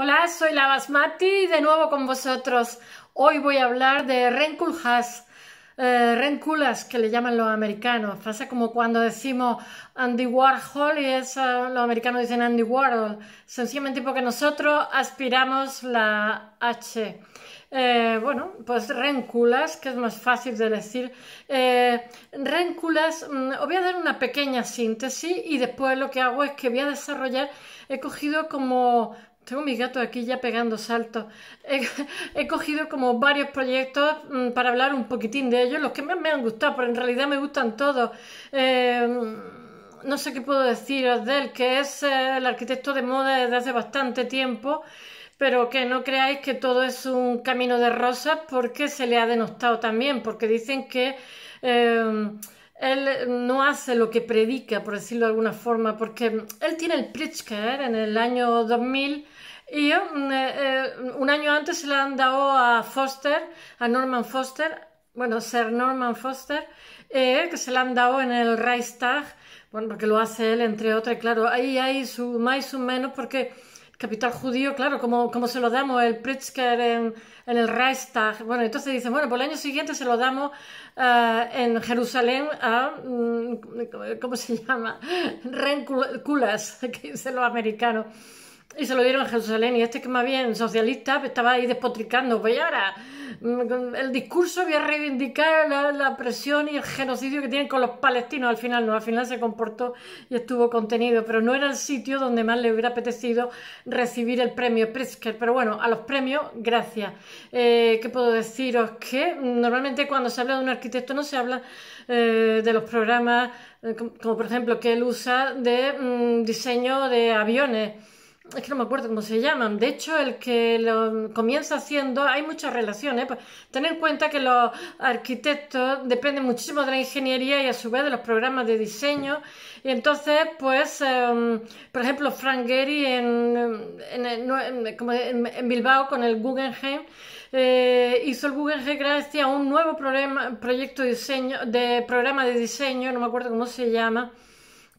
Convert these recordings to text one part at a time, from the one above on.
Hola, soy la Basmati de nuevo con vosotros. Hoy voy a hablar de Renkulhas, eh, Renkulas, que le llaman los americanos. Pasa como cuando decimos Andy Warhol y es, los americanos dicen Andy Warhol, sencillamente porque nosotros aspiramos la H. Eh, bueno, pues Renkulas, que es más fácil de decir. Renkulas, mm, os voy a dar una pequeña síntesis y después lo que hago es que voy a desarrollar, he cogido como tengo mi gato aquí ya pegando saltos. He, cogido como varios proyectos mm, para hablar un poquitín de ellos, los que más me han gustado, pero en realidad me gustan todos. Eh, no sé qué puedo deciros de él, que es eh, el arquitecto de moda desde hace bastante tiempo, pero que no creáis que todo es un camino de rosas porque se le ha denostado también, porque dicen que... Eh, él no hace lo que predica, por decirlo de alguna forma, porque él tiene el Pritzker en el año 2000 y eh, eh, un año antes se le han dado a Foster, a Norman Foster, bueno, Sir Norman Foster, eh, que se le han dado en el Reichstag, bueno, porque lo hace él, entre otras, claro, ahí hay su más y su menos, porque capital judío, claro, como, como se lo damos el Pritzker en, en, el Reichstag. Bueno, entonces dicen, bueno, por el año siguiente se lo damos uh, en Jerusalén a, mm, ¿cómo se llama? Ren Kulas, que dice los americanos y se lo dieron a Jerusalén. Y este que más bien socialista estaba ahí despotricando. Pues ahora, mm, el discurso había reivindicar la, la, presión y el genocidio que tienen con los palestinos. Al final no, al final se comportó y estuvo contenido, pero no era el sitio donde más le hubiera apetecido recibir el premio Pritzker. Pero bueno, a los premios, gracias. Eh, ¿Qué puedo deciros? Que normalmente cuando se habla de un arquitecto no se habla eh, de los programas, eh, como, por ejemplo que él usa de mm, diseño de aviones es que no me acuerdo cómo se llaman. De hecho, el que lo comienza haciendo, hay muchas relaciones. Pues, ten en cuenta que los arquitectos dependen muchísimo de la ingeniería y a su vez de los programas de diseño. Y entonces, pues, em, por ejemplo, Frank Gehry en, en, Bilbao con el Guggenheim eh, hizo el Guggenheim gracias a un nuevo proyecto de diseño, de programa de diseño, no me acuerdo cómo se llama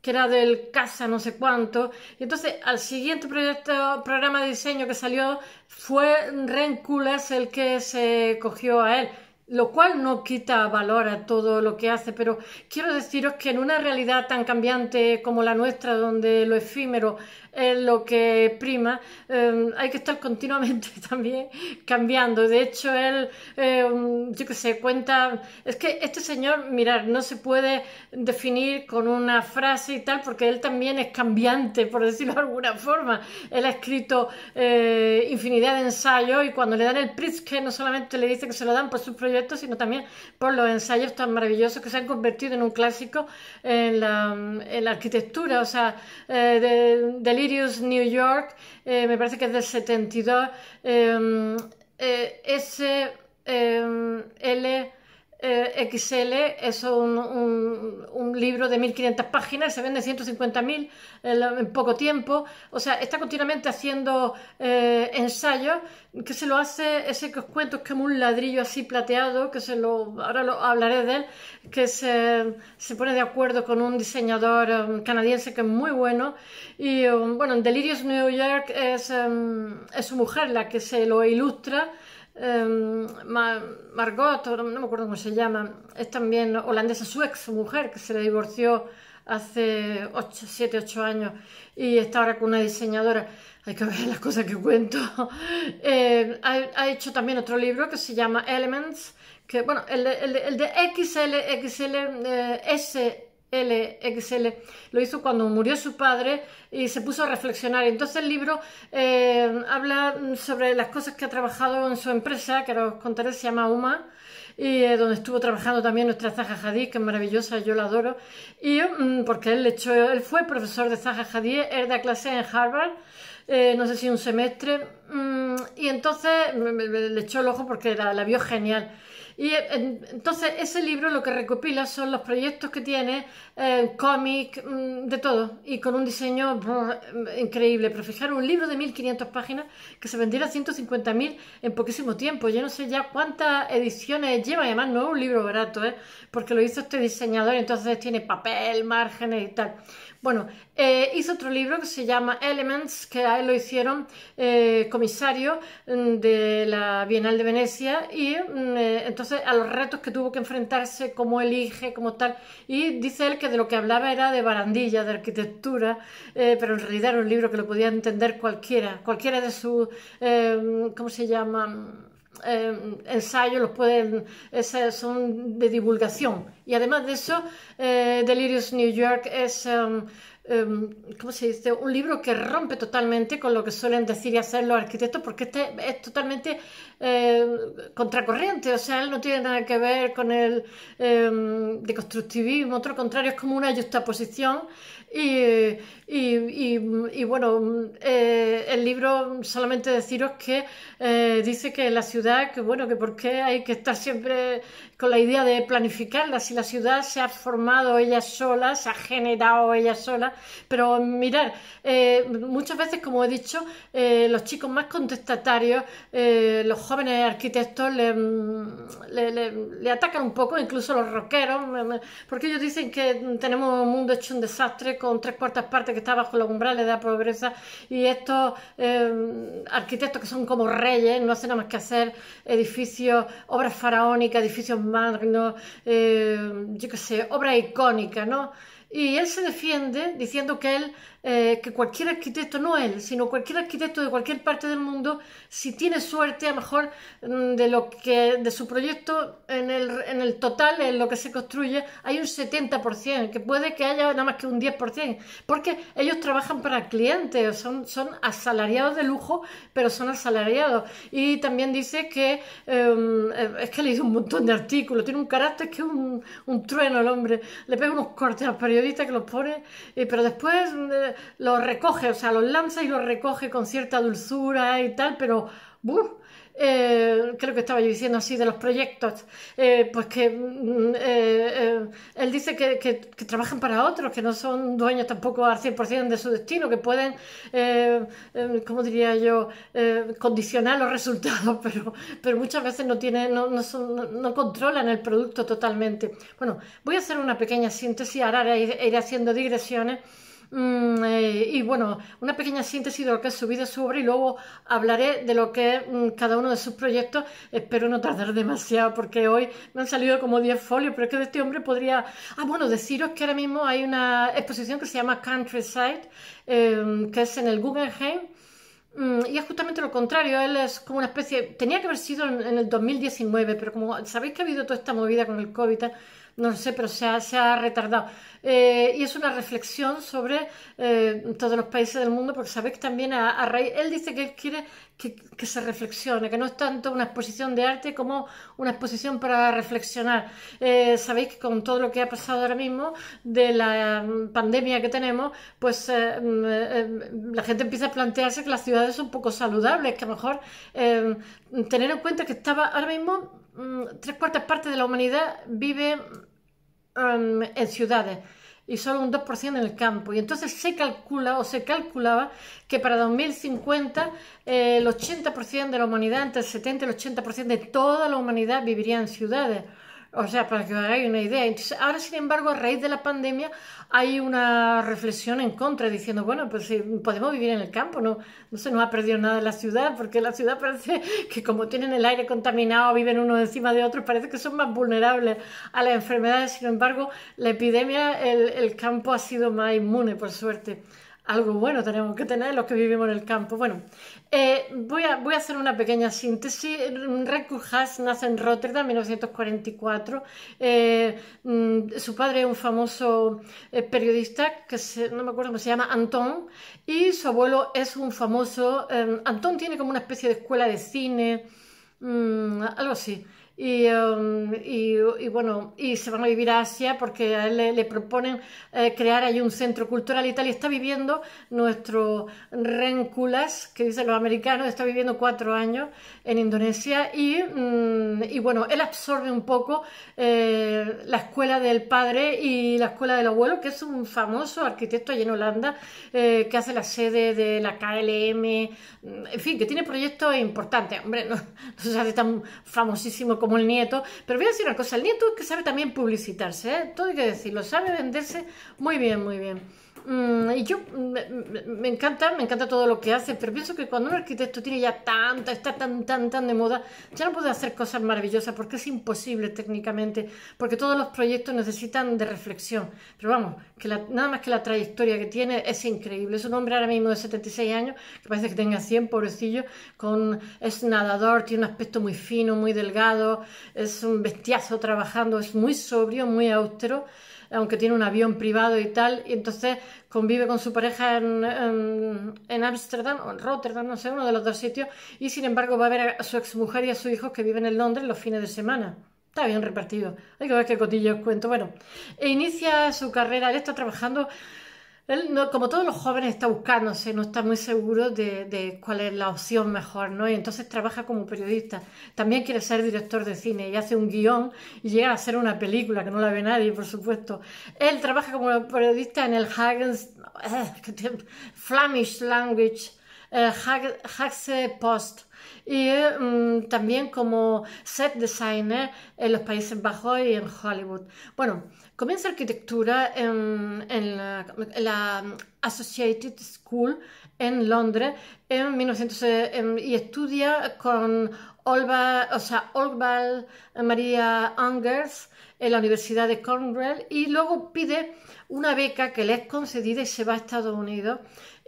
que era del casa no sé cuánto. Y entonces al siguiente proyecto, programa de diseño que salió fue Ren el que se cogió a él lo cual no quita valor a todo lo que hace, pero quiero deciros que en una realidad tan cambiante como la nuestra, donde lo efímero lo que prima, eh, hay que estar continuamente también cambiando. De hecho, él, eh, yo que sé, cuenta, es que este señor, mirar, no se puede definir con una frase y tal, porque él también es cambiante, por decirlo de alguna forma. Él ha escrito eh, infinidad de ensayos y cuando le dan el Pritzker no solamente le dice que se lo dan por sus proyectos, sino también por los ensayos tan maravillosos que se han convertido en un clásico en la, en la arquitectura. O sea, eh, de, Delirious New York, eh, me parece que es del 72, eh, S, L, XL es un, un, libro de 1500 páginas, se vende 150.000 en poco tiempo, o sea, está continuamente haciendo eh, ensayos, que se lo hace, ese que os cuento es como un ladrillo así plateado, que se lo, ahora lo hablaré de él, que se, se pone de acuerdo con un diseñador um, canadiense que es muy bueno, y um, bueno, en Delirious New York es, um, es su mujer la que se lo ilustra, Em, Margot, no me acuerdo cómo se llama, es también holandesa, su ex mujer, que se le divorció hace 7, 8 años y está ahora con una diseñadora. Hay que ver las cosas que cuento. Eh, ha, hecho también otro libro que se llama Elements, que bueno, el, el, de XL, XL, eh, S LXL lo hizo cuando murió su padre y se puso a reflexionar. Entonces el libro eh, habla sobre las cosas que ha trabajado en su empresa, que ahora os contaré, se llama UMA, y eh, donde estuvo trabajando también nuestra Zaha Hadid, que es maravillosa, yo la adoro, y mm, porque él, echó, él fue profesor de Zaha Hadid, él da clase en Harvard, eh, no sé si un semestre, mm, y entonces le echó el ojo porque la, la vio genial. Y entonces ese libro lo que recopila son los proyectos que tiene, eh, cómic, mm, de todo, y con un diseño increíble. Pero fijaros, un libro de 1500 páginas que se vendiera 150.000 en poquísimo tiempo. Yo no sé ya cuántas ediciones lleva, y además no es un libro barato, ¿eh? porque lo hizo este diseñador, entonces tiene papel, márgenes y tal. Bueno, eh, hizo otro libro que se llama Elements, que a él lo hicieron eh, comisario mm, de la Bienal de Venecia y mm, eh, entonces a los retos que tuvo que enfrentarse, cómo elige, como tal. Y dice él que de lo que hablaba era de barandilla, de arquitectura, pero en realidad era un libro que lo podía entender cualquiera, cualquiera de sus, ¿cómo se llama? Eh, ensayos los pueden, son de divulgación. Y además de eso, eh, Delirious New York es, um, um, ¿cómo se dice? Un libro que rompe totalmente con lo que suelen decir y hacer los arquitectos, porque este es totalmente eh, contracorriente, o sea, él no tiene nada que ver con el em, de constructivismo, otro contrario, es como una justaposición. Y, y, bueno, eh, el libro solamente deciros que eh, dice que la ciudad, que bueno, que por qué hay que estar siempre con la idea de planificarla, si la ciudad se ha formado ella sola, se ha generado ella sola, pero mirar, eh, muchas veces, como he dicho, los chicos más contestatarios, los jóvenes arquitectos, le, le, atacan un poco, incluso los rockeros, porque ellos dicen que tenemos un mundo hecho un desastre con tres cuartas partes que está bajo los umbrales de la pobreza y estos eh, arquitectos que son como reyes, no hacen nada más que hacer edificios, obras faraónicas, edificios magnos, eh, yo qué sé, obras icónicas, ¿no? Y él se defiende diciendo que él eh, que cualquier arquitecto, no él, sino cualquier arquitecto de cualquier parte del mundo, si tiene suerte, a lo mejor mm, de lo que de su proyecto en el, en el total, en lo que se construye, hay un 70%, que puede que haya nada más que un 10%, porque ellos trabajan para clientes, son, son asalariados de lujo, pero son asalariados. Y también dice que, em, eh, es que ha leído un montón de artículos, tiene un carácter que es un, un trueno el hombre, le pega unos cortes al periodista que los pone, eh, pero después los recoge, o sea, los lanza y los recoge con cierta dulzura y tal, pero eh, creo que estaba yo diciendo así de los proyectos, eh, pues que mm, eh, él dice que, que, trabajan para otros, que no son dueños tampoco al 100% de su destino, que pueden, ¿cómo diría yo?, condicionar los resultados, pero, pero muchas veces no, tienen, no, no, son, no, controlan el producto totalmente. Bueno, voy a hacer una pequeña síntesis, ahora iré haciendo digresiones. Mm, eh, y bueno, una pequeña síntesis de lo que es su vida, su obra y luego hablaré de lo que es mm, cada uno de sus proyectos. Espero no tardar demasiado porque hoy me han salido como 10 folios, pero es que de este hombre podría... Ah, bueno, deciros que ahora mismo hay una exposición que se llama Countryside, eh, que es en el Guggenheim. Mm, y es justamente lo contrario, él es como una especie, tenía que haber sido en, el 2019, pero como sabéis que ha habido toda esta movida con el COVID, no sé, pero se ha, se ha retardado. Eh, y es una reflexión sobre eh, todos los países del mundo, porque sabéis también a, raíz, él dice que él quiere que, que, se reflexione, que no es tanto una exposición de arte como una exposición para reflexionar. Eh, sabéis que con todo lo que ha pasado ahora mismo de la mm, pandemia que tenemos, pues mm, la gente empieza a plantearse que las ciudades son poco saludables, que a lo mejor tener en cuenta que estaba ahora mismo mm, tres cuartas partes de la humanidad vive Em, en ciudades y solo un 2% en el campo. Y entonces se calcula o se calculaba que para 2050 eh, el 80% de la humanidad, entre el 70 y el 80% de toda la humanidad viviría en ciudades. O sea, para que os hagáis una idea. Entonces, ahora, sin embargo, a raíz de la pandemia, hay una reflexión en contra, diciendo, bueno, pues si podemos vivir en el campo, no, no se nos ha perdido nada en la ciudad, porque la ciudad parece que como tienen el aire contaminado, viven unos encima de otros, parece que son más vulnerables a las enfermedades. Sin embargo, la epidemia, el, el campo ha sido más inmune, por suerte algo bueno tenemos que tener los que vivimos en el campo. Bueno, eh, voy, a, voy a hacer una pequeña síntesis. Reku Haas nace en Rotterdam en 1944. Eh, mm, su padre es un famoso eh, periodista que no me acuerdo cómo se llama, Anton, y su abuelo es un famoso... Anton tiene como una especie de escuela de cine, mm, algo así. Um, y, y, bueno, y se van a vivir a Asia porque a él le, proponen eh, crear ahí un centro cultural y tal. Y está viviendo nuestro Renkulas, que dicen los americanos, está viviendo cuatro años en Indonesia. Y, mm, y bueno, él absorbe un poco eh, la escuela del padre y la escuela del abuelo, que es un famoso arquitecto allí en Holanda, eh, que hace la sede de la KLM, en fin, que tiene proyectos importantes. Hombre, no, no se hace tan famosísimo como como el nieto. Pero voy a decir una cosa, el nieto es que sabe también publicitarse, ¿eh? todo hay que decirlo, sabe venderse muy bien, muy bien. Mm, y yo me, encanta, me encanta todo lo que hace, pero pienso que cuando un arquitecto tiene ya tanta, está tan, tan, tan de moda, ya no puede hacer cosas maravillosas porque es imposible técnicamente, porque todos los proyectos necesitan de reflexión. Pero vamos, que nada más que la trayectoria que tiene es increíble. Es un hombre ahora mismo de 76 años, que parece que tenga 100, pobrecillo, con, es nadador, tiene un aspecto muy fino, muy delgado, es un bestiazo trabajando, es muy sobrio, muy austero aunque tiene un avión privado y tal, y entonces convive con su pareja en Ámsterdam o en Rotterdam, no sé, uno de los dos sitios, y sin embargo va a ver a su exmujer y a su hijo que viven en Londres los fines de semana. Está bien repartido. Hay que ver qué cotillo cuento. Bueno, e inicia su carrera, él está trabajando él, como todos los jóvenes, está buscándose, no está muy seguro de, cuál es la opción mejor, ¿no? Y entonces trabaja como periodista. También quiere ser director de cine y hace un guion y llega a hacer una película que no la ve nadie, por supuesto. Él trabaja como periodista en el Hagens, eh, Flemish Language, eh, Post y mm, también como set designer en los Países Bajos y en Hollywood. Bueno, comienza arquitectura en, la, Associated School en Londres en 1900, y estudia con Olva, o sea, Olva María Angers en la Universidad de Cornwall y luego pide una beca que le es concedida y se va a Estados Unidos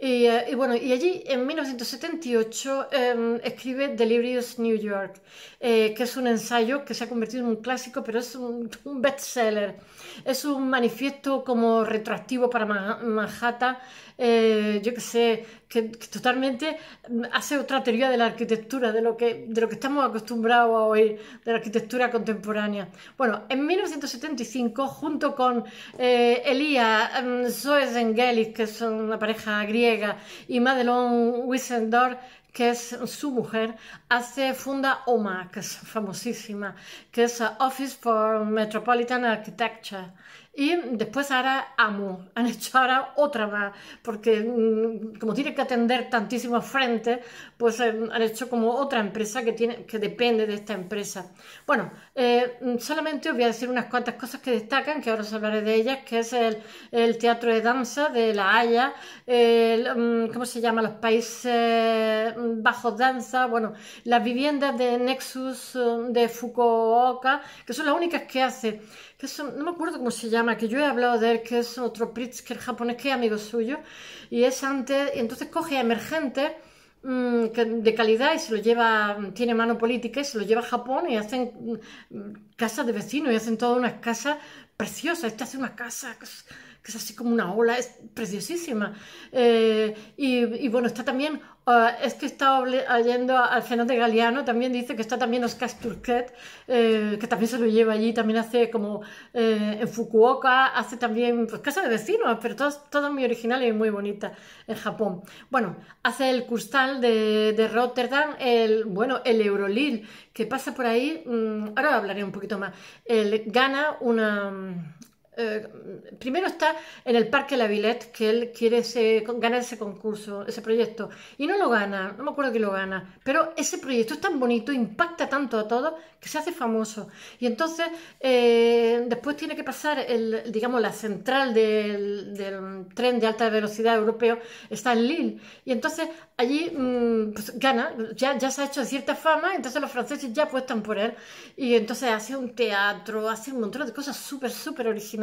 eh, y, bueno, y allí en 1978 em, escribe Delirious New York, eh, que es un ensayo que se ha convertido en un clásico, pero es un, un bestseller. Es un manifiesto como retroactivo para Manhattan, eh, yo que sé, que, totalmente hace otra teoría de la arquitectura, de lo que, de lo que estamos acostumbrados a oír, de la arquitectura contemporánea. Bueno, en 1975, junto con eh, Elia um, que es una pareja griega, y Madelon Wissendorf, que es su mujer, hace, funda OMA, que es famosísima, que es Office for Metropolitan Architecture. Y después ahora AMU, han hecho ahora otra más, porque mm, como tiene que atender tantísimos frentes, pues eh, han hecho como otra empresa que, tiene, que depende de esta empresa. Bueno, eh, solamente os voy a decir unas cuantas cosas que destacan, que ahora os hablaré de ellas, que es el, el teatro de danza de La Haya, el, mm, ¿cómo se llama? Los países mm, bajos danza, bueno, las viviendas de Nexus de Fukuoka, que son las únicas que hace no me acuerdo cómo se llama, que yo he hablado de él, que es otro Pritzker japonés que es amigo suyo, y es antes, y entonces coge a emergentes mm, de calidad y se lo lleva, tiene mano política y se lo lleva a Japón y hacen mm, casas de vecinos y hacen todas unas casas preciosas. Este hace una casa que es así como una ola, es preciosísima. Eh, y, bueno, está también, ah, es que estaba leyendo al Fernando de Galeano, también dice que está también Oscar Turquet, eh, que también se lo lleva allí, también hace como eh, en Fukuoka, hace también pues, casa de vecinos, pero todas, todas muy originales y muy bonitas en Japón. Bueno, hace el Custal de, de Rotterdam, el, bueno, el Eurolil, que pasa por ahí, mm, ahora hablaré un poquito más, él gana una eh, primero está en el Parque La Villette, que él quiere ganar ese concurso, ese proyecto, y no lo gana, no me acuerdo que lo gana, pero ese proyecto es tan bonito, impacta tanto a todos, que se hace famoso. Y entonces, eh, después tiene que pasar, el, digamos, la central del, tren de alta velocidad europeo, está en Lille, y entonces allí mm, pues, gana, ya, ya se ha hecho cierta fama, entonces los franceses ya apuestan por él, y entonces hace un teatro, hace un montón de cosas súper, súper originales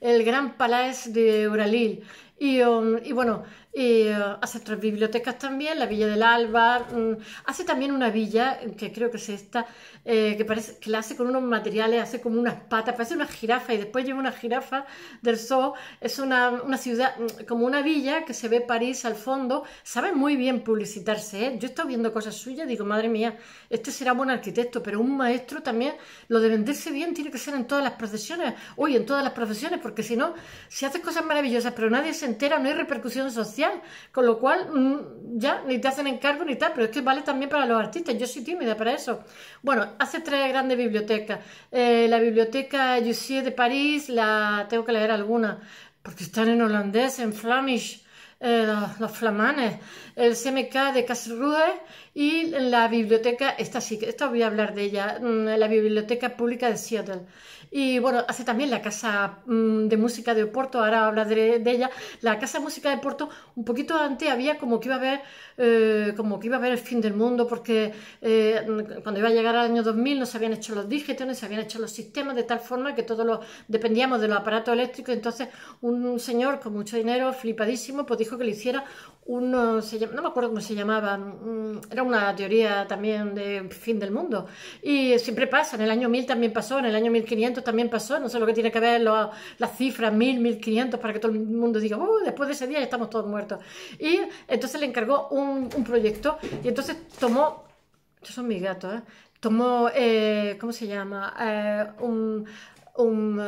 el Gran Palais de Uralil. Y, um, y bueno, uh, hace otras bibliotecas también, la Villa del Alba, mm, hace también una villa, que creo que es esta, eh, que, parece, que la hace con unos materiales, hace como unas patas, parece una jirafa y después lleva una jirafa del zoo, es una, una ciudad, mm, como una villa que se ve París al fondo, sabe muy bien publicitarse, ¿eh? yo he estado viendo cosas suyas, digo, madre mía, este será buen arquitecto, pero un maestro también, lo de venderse bien tiene que ser en todas las profesiones, uy, en todas las profesiones, porque si no, si haces cosas maravillosas, pero nadie se entera, no hay repercusión social, con lo cual mm, ya ni te hacen encargo ni tal, pero es que vale también para los artistas, yo soy tímida para eso. Bueno, hace tres grandes bibliotecas. Eh, la biblioteca Jussier de París, la tengo que leer alguna, porque están en holandés, en flemish. eh, los, flamanes, el CMK de Casruhe y la biblioteca, esta sí, esta voy a hablar de ella, mm, la Biblioteca Pública de Seattle. Y bueno, hace también la Casa mm, de Música de Oporto, ahora habla de, ella. La Casa de Música de Oporto, un poquito antes había como que iba a haber, eh, como que iba a haber el fin del mundo, porque eh, cuando iba a llegar al año 2000 no se habían hecho los dígitos, se habían hecho los sistemas de tal forma que todos los dependíamos de los aparatos eléctricos. Entonces, un señor con mucho dinero, flipadísimo, pues dijo que le hiciera uno, no me acuerdo cómo se llamaban, mm, era una teoría también de fin del mundo. Y siempre pasa, en el año 1000 también pasó, en el año 1500 también pasó, no sé lo que tiene que ver las cifras 1000, 1500 para que todo el mundo diga, uh, después de ese día ya estamos todos muertos. Y entonces le encargó un, proyecto y entonces tomó, estos son mis gatos, ¿eh? tomó, eh, ¿cómo se llama? Eh, un, un,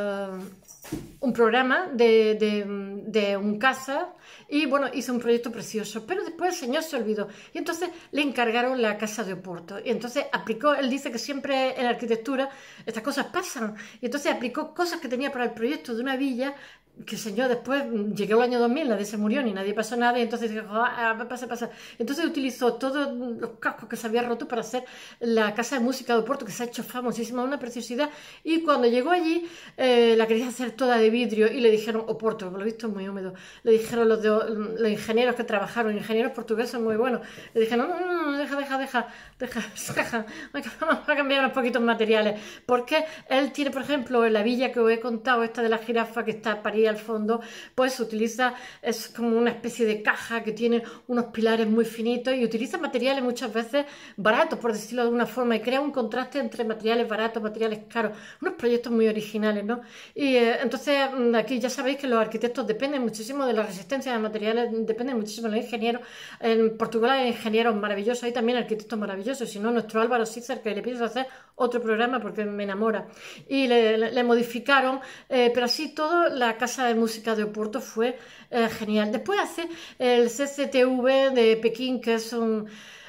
un programa de, de, de un casa y bueno, hizo un proyecto precioso, pero después el señor se olvidó. Y entonces le encargaron la casa de Oporto. Y entonces aplicó, él dice que siempre en la arquitectura estas cosas pasan. Y entonces aplicó cosas que tenía para el proyecto de una villa que el señor después llegó el año 2000, nadie se murió ni nadie pasó nada y entonces dijo, ah, ah, pasa, pasa. Entonces utilizó todos los cascos que se había roto para hacer la casa de música de Oporto que se ha hecho famosísima, una preciosidad y cuando llegó allí eh, la quería hacer toda de vidrio y le dijeron, Oporto, por lo visto es muy húmedo, le dijeron los, de, los ingenieros que trabajaron, ingenieros portugueses muy buenos, le dijeron, no, no, no, deja, deja, deja, deja, vamos a cambiar unos poquitos materiales, porque él tiene, por ejemplo, en la villa que os he contado, esta de la jirafa que está Al fondo, pues utiliza, es como una especie de caja que tiene unos pilares muy finitos y utiliza materiales muchas veces baratos, por decirlo de alguna forma, y crea un contraste entre materiales baratos, materiales caros, unos proyectos muy originales, ¿no? Y eh, entonces mm, aquí ya sabéis que los arquitectos dependen muchísimo de la resistencia de materiales, dependen muchísimo de los ingenieros. En Portugal hay ingenieros maravillosos, hay también arquitectos maravillosos, si no, nuestro Álvaro Cícer, que le pienso hacer otro programa porque me enamora. Y le, modificaron, eh, pero así todo, la casa de música de Oporto fue eh, genial. Después hace el CCTV de Pekín, que es un...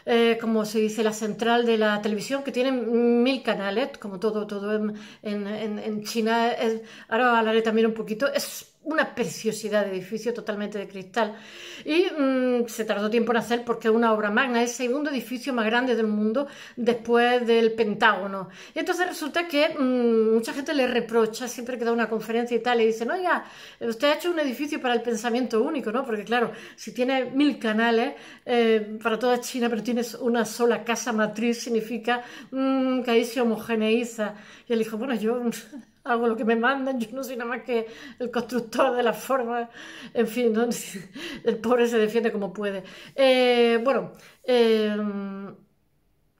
Eh, como se dice, la central de la televisión, que tiene mil canales, como todo, todo en, en, en China. ahora hablaré también un poquito. Es una preciosidad de edificio totalmente de cristal. Y mm, se tardó tiempo en hacer porque es una obra magna, es el segundo edificio más grande del mundo después del Pentágono. Y entonces resulta que mm, mucha gente le reprocha, siempre que da una conferencia y tal, le dicen, oiga, usted ha hecho un edificio para el pensamiento único, ¿no? Porque claro, si tiene mil canales eh, para toda China, pero tienes una sola casa matriz, significa mm, que ahí se homogeneiza. Y él dijo, bueno, yo hago lo que me mandan, yo no soy nada más que el constructor de las formas, en fin, el pobre se defiende como puede. Eh, bueno, eh,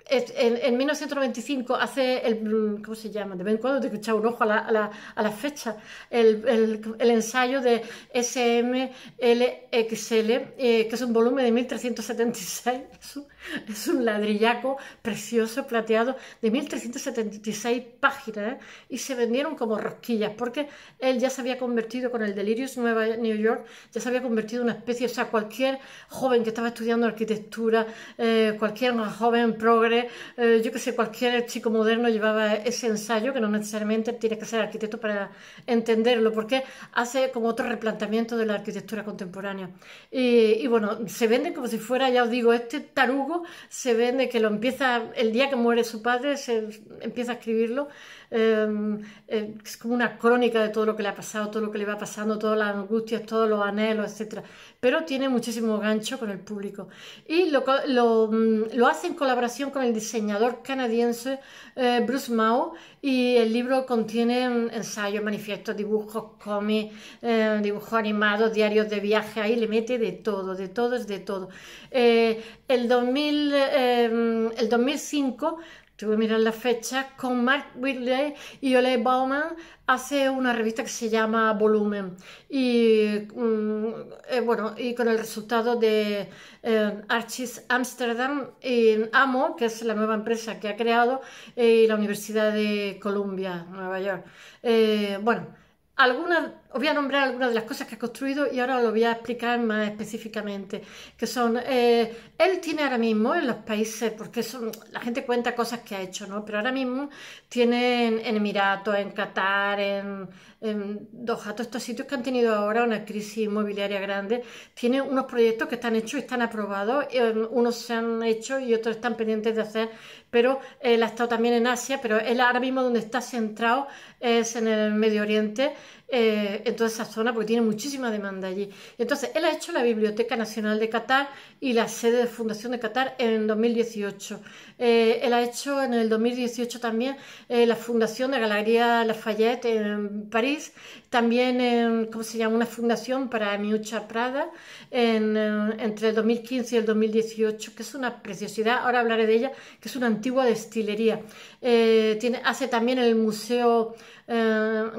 en, 1995 hace el, ¿cómo se llama? De vez en cuando te echar un ojo a la, a la, a la fecha, el, el, el, ensayo de SMLXL, eh, que es un volumen de 1376, es un, ladrillaco precioso, plateado, de 1376 páginas, ¿eh? y se vendieron como rosquillas, porque él ya se había convertido con el Delirious Nueva New York, ya se había convertido en una especie, o sea, cualquier joven que estaba estudiando arquitectura, eh, cualquier joven progre, eh, yo que sé, cualquier chico moderno llevaba ese ensayo, que no necesariamente tiene que ser arquitecto para entenderlo, porque hace como otro replanteamiento de la arquitectura contemporánea. Y, bueno, se vende como si fuera, ya os digo, este tarugo se vende que lo empieza el día que muere su padre, se empieza a escribirlo Em, eh, es como una crónica de todo lo que le ha pasado, todo lo que le va pasando, todas las angustias, todos los anhelos, etc. Pero tiene muchísimo gancho con el público. Y lo, lo, mm, lo hace en colaboración con el diseñador canadiense eh, Bruce Mao y el libro contiene ensayos, manifiestos, dibujos, cómics, eh, dibujos animados, diarios de viaje, ahí le mete de todo, de todo es de todo. el, 2000, em, el 2005 Tuve que mirar la fecha, con Mark Whitley y Ole Bauman hace una revista que se llama Volumen. Y mm, eh, bueno y con el resultado de eh, Archis Amsterdam y AMO que es la nueva empresa que ha creado y la Universidad de Columbia Nueva York. Eh, bueno algunas os voy a nombrar algunas de las cosas que ha construido y ahora lo voy a explicar más específicamente, que son, eh, él tiene ahora mismo en los países, porque son, la gente cuenta cosas que ha hecho, ¿no? Pero ahora mismo tiene en, Emiratos, en Qatar, en, en Doha, todos estos sitios que han tenido ahora una crisis inmobiliaria grande, tiene unos proyectos que están hechos y están aprobados, eh, unos se han hecho y otros están pendientes de hacer, pero él ha estado también en Asia, pero él ahora mismo donde está centrado es en el Medio Oriente eh, en toda esa zona porque tiene muchísima demanda allí. Entonces, él ha hecho la Biblioteca Nacional de Qatar y la sede de Fundación de Qatar en 2018. Eh, él ha hecho en el 2018 también eh, la Fundación de Galería Lafayette en París, también, ¿cómo se llama? Una fundación para Miucha Prada entre el 2015 y el 2018, que es una preciosidad, ahora hablaré de ella, que es una antigua destilería. tiene, hace también el Museo eh,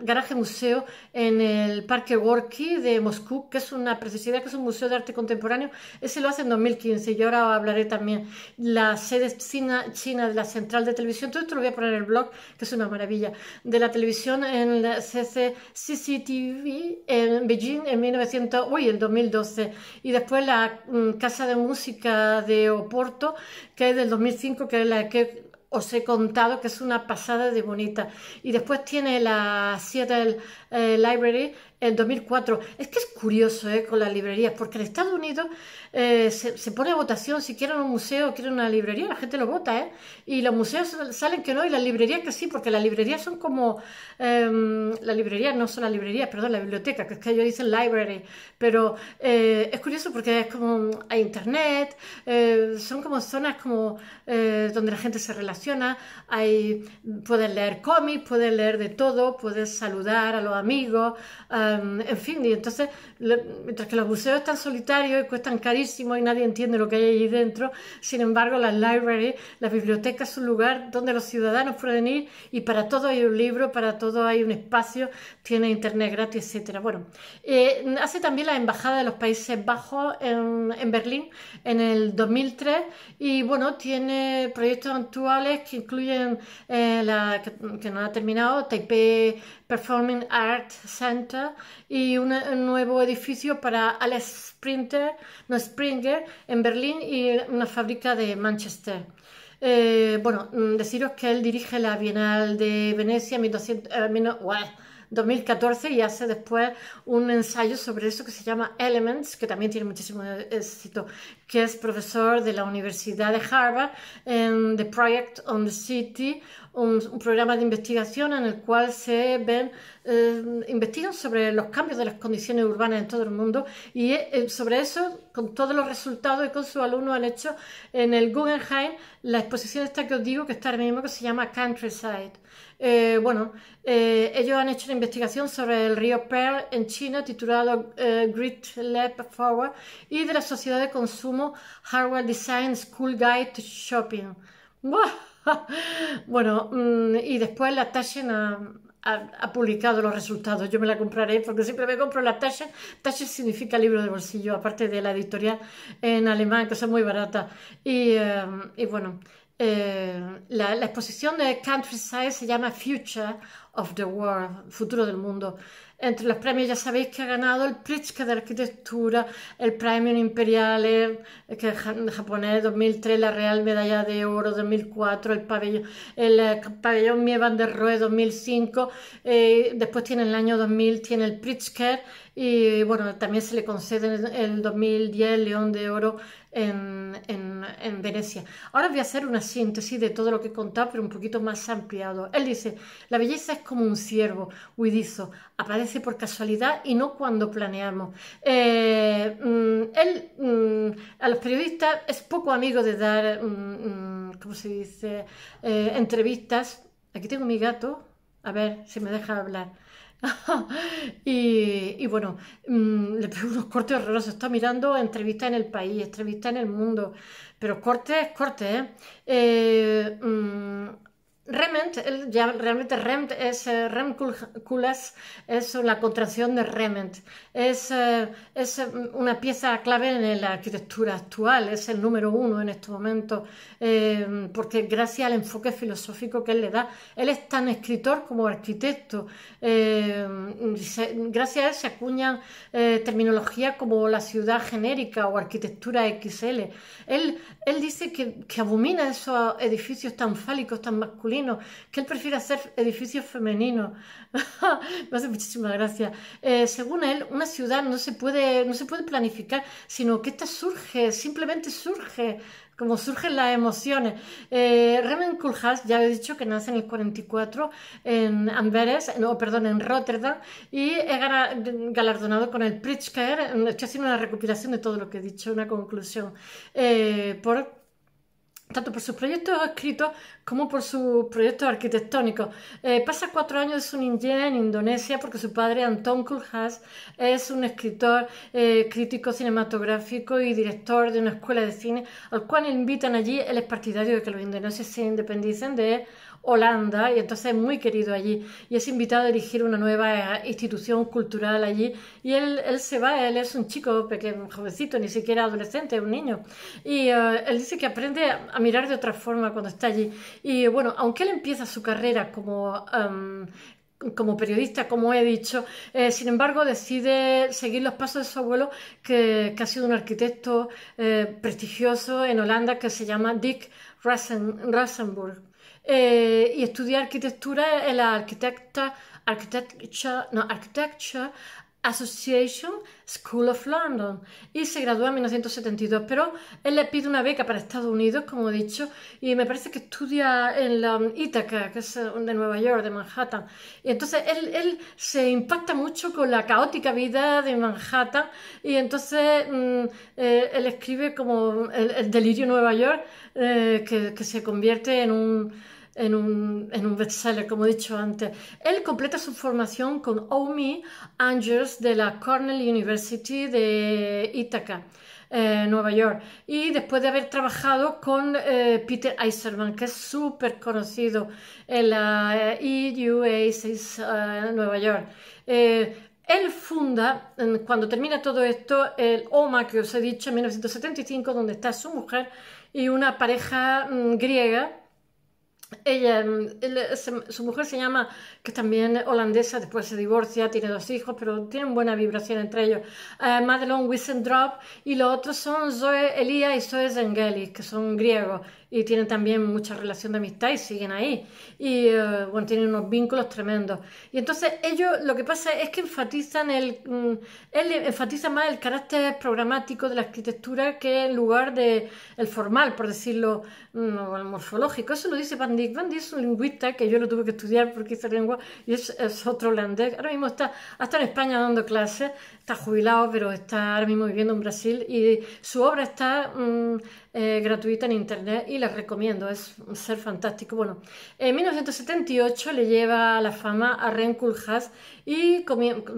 garaje museo en el Parque Gorky de Moscú, que es una preciosidad, que es un museo de arte contemporáneo. Ese lo hace en 2015 y ahora hablaré también. La sede china, de la central de televisión, todo esto lo voy a poner en el blog, que es una maravilla, de la televisión en la CC, CCTV en Beijing en 1900, uy, el 2012. Y después la mm, Casa de Música de Oporto, que es del 2005, que es la que os he contado que es una pasada de bonita. Y después tiene la Seattle eh, Library en 2004. Es que es curioso eh, con las librerías, porque en Estados Unidos eh, se, pone a votación si quieren un museo o quieren una librería, la gente lo vota, ¿eh? Y los museos salen que no, y las librerías que sí, porque las librerías son como. Eh, las librerías no son las librerías, perdón, la biblioteca, que es que ellos dicen library, pero es curioso porque es como. Hay internet, son como zonas como donde la gente se relaciona, hay, puedes leer cómics, puedes leer de todo, puedes saludar a los amigos en fin, y entonces, mientras que los museos están solitarios y cuestan carísimo y nadie entiende lo que hay ahí dentro, sin embargo, las libraries, las bibliotecas es un lugar donde los ciudadanos pueden ir y para todo hay un libro, para todo hay un espacio, tiene internet gratis, etcétera. Bueno, eh, hace también la Embajada de los Países Bajos en, Berlín en el 2003 y bueno, tiene proyectos actuales que incluyen eh, la que, que no ha terminado, Taipei Performing Art Center y un, nuevo edificio para Alex no Springer en Berlín y una fábrica de Manchester. Eh, bueno, mm, deciros que él dirige la Bienal de Venecia 1200, 2014 y hace después un ensayo sobre eso que se llama Elements, que también tiene muchísimo éxito, que es profesor de la Universidad de Harvard en The Project on the City, un, programa de investigación en el cual se ven, eh, investigan sobre los cambios de las condiciones urbanas en todo el mundo y eh, sobre eso, con todos los resultados y con sus alumnos han hecho en el Guggenheim la exposición esta que os digo que está ahora mismo que se llama Countryside. Eh, bueno, ellos han hecho una investigación sobre el río Pearl en China titulado Great Leap Forward y de la sociedad de consumo Harvard Design School Guide to Shopping. bueno, mm, y después la Taschen ha, publicado los resultados. Yo me la compraré porque siempre me compro la Taschen. Taschen significa libro de bolsillo, aparte de la editorial en alemán, que es muy barata. Y, eh, bueno, eh, la, exposición de Countryside se llama Future of the World, futuro del mundo. Entre los premios ya sabéis que ha ganado el Pritzker de Arquitectura, el Premio Imperial que japonés 2003, la Real Medalla de Oro 2004, el pabellón, el eh, pabellón Mie der Rohe 2005, eh, después tiene el año 2000, tiene el Pritzker y bueno, también se le concede en el 2010 el León de Oro en, en, Venecia. Ahora voy a hacer una síntesis de todo lo que he contado, pero un poquito más ampliado. Él dice, la belleza es como un ciervo huidizo, aparece por casualidad y no cuando planeamos. Eh, mm, él, mm, a los periodistas, es poco amigo de dar, mm, ¿cómo se dice?, eh, entrevistas. Aquí tengo mi gato, a ver si me deja hablar. y, bueno, le pego unos cortes horrorosos. Está mirando entrevista en el país, entrevista en el mundo, pero cortes, cortes, ¿eh? eh Rement, ya realmente Rement es eh, es la contracción de Rement. Es, eh, es una pieza clave en la arquitectura actual, es el número uno en este momento, eh, porque gracias al enfoque filosófico que él le da, él es tan escritor como arquitecto. gracias a él se acuñan terminologías como la ciudad genérica o arquitectura XL. Él, él dice que, que abomina esos edificios tan fálicos, tan masculinos que él prefiere hacer edificios femeninos. Me hace muchísima gracia. Eh, según él, una ciudad no se, puede, no se puede planificar, sino que esta surge, simplemente surge como surgen las emociones. Eh, Remen ya he dicho que nace en el 44 en Amberes, no, perdón, en Rotterdam, y es galardonado con el Pritzker. Estoy haciendo una recopilación de todo lo que he dicho, una conclusión, eh, por tanto por sus proyectos escritos como por sus proyectos arquitectónicos. Eh, pasa cuatro años de en Indonesia porque su padre, Anton Kulhas, es un escritor, eh, crítico cinematográfico y director de una escuela de cine, al cual invitan allí. Él es partidario de que los indonesios se independicen de Holanda y entonces es muy querido allí y es invitado a dirigir una nueva institución cultural allí y él, se va, él es un chico pequeño, jovencito, ni siquiera adolescente, un niño y eh, él dice que aprende a, mirar de otra forma cuando está allí y bueno, aunque él empieza su carrera como... Em, como periodista, como he dicho, eh, sin embargo decide seguir los pasos de su abuelo, que, ha sido un arquitecto eh, prestigioso en Holanda que se llama Dick Rasenburg. Eh, y estudié arquitectura en la Arquitecta, Architecture, Association School of London y se graduó en 1972. Pero él le pide una beca para Estados Unidos, como he dicho, y me parece que estudia en la Ithaca, que es eh, de Nueva York, de Manhattan. Y entonces él, él se impacta mucho con la caótica vida de Manhattan y entonces mm, eh, él escribe como el, delirio Nueva York, que, que se convierte en un en un, en un bestseller, como he dicho antes. Él completa su formación con Omi Angels de la Cornell University de Ithaca. Eh, Nueva York. Y después de haber trabajado con eh, Peter Eiserman, que es súper conocido en la EUA eh, e Nueva York. él funda, cuando termina todo esto, el OMA que os he dicho en 1975, donde está su mujer y una pareja mm, griega ella, su mujer se llama, que también holandesa, después se divorcia, tiene dos hijos, pero tienen buena vibración entre ellos. Uh, Madelon Wissendrop y los otros son Zoe Elia y Zoe Zengelis, que son griegos y tienen también mucha relación de amistad y siguen ahí. Y eh, bueno, tienen unos vínculos tremendos. Y entonces ellos lo que pasa es que enfatizan el, mm, él enfatiza más el carácter programático de la arquitectura que en lugar de el formal, por decirlo, mm, el morfológico. Eso lo dice Van Dijk. Van es un lingüista que yo lo tuve que estudiar porque hice lengua y es, es otro holandés. Ahora mismo está hasta en España dando clases, está jubilado, pero está ahora mismo viviendo en Brasil y su obra está... Mm, eh, gratuita en internet y les recomiendo, es un ser fantástico. Bueno, en 1978 le lleva la fama a Ren Kulhas y